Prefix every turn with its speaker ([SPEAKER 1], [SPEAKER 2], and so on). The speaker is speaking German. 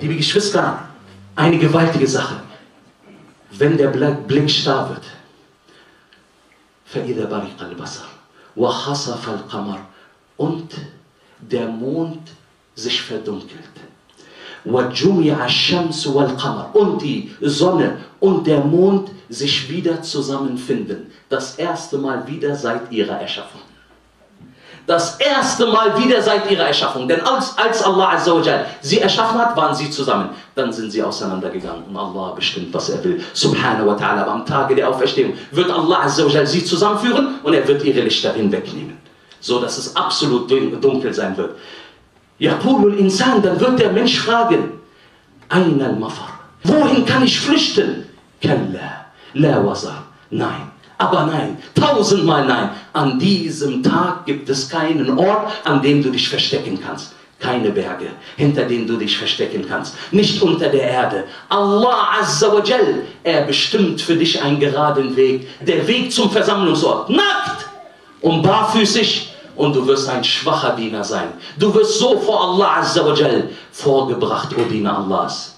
[SPEAKER 1] Liebe Geschwister, eine gewaltige Sache. Wenn der Blick starr wird, فإذا برق البصر وخسف القمر und der Mond sich verdunkelt. وجمع الشمس والقمر und die Sonne und der Mond sich wieder zusammenfinden. Das erste Mal wieder seit ihrer Erschaffung. Das erste Mal wieder seit ihrer Erschaffung. Denn als, als Allah Azzawajal sie erschaffen hat, waren sie zusammen. Dann sind sie auseinandergegangen. Und Allah bestimmt, was er will. Subhanahu wa ta'ala. Am Tage der Auferstehung wird Allah Azzawajal sie zusammenführen und er wird ihre Lichter hinwegnehmen. So dass es absolut dunkel sein wird. Yaqulul Insan, dann wird der Mensch fragen, Aina al-Mafar? Wohin kann ich flüchten? Kalla, la wazar. Nein. Aber nein, tausendmal nein. An diesem Tag gibt es keinen Ort, an dem du dich verstecken kannst. Keine Berge, hinter denen du dich verstecken kannst. Nicht unter der Erde. Allah Azza wa Jal, er bestimmt für dich einen geraden Weg. Der Weg zum Versammlungsort. Nackt und barfüßig. Und du wirst ein schwacher Diener sein. Du wirst so vor Allah Azza wa Jal vorgebracht, O Diener Allahs.